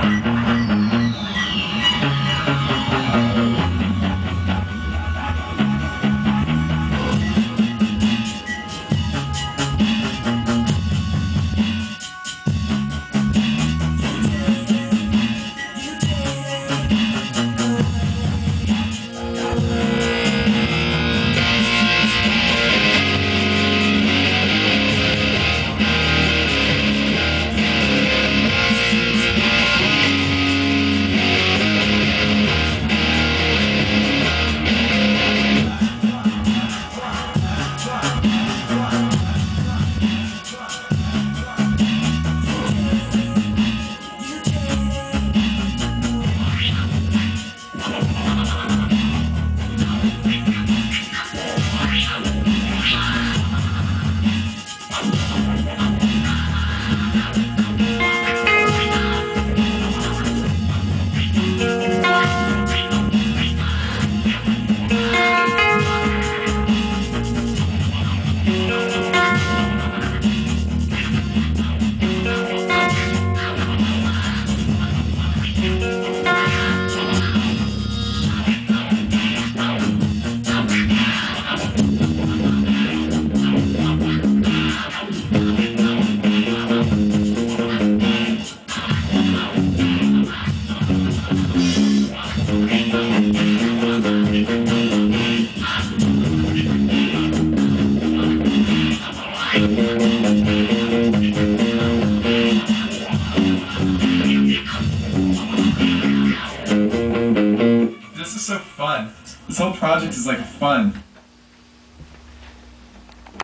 Mm-hmm. This is so fun. This whole project is like fun.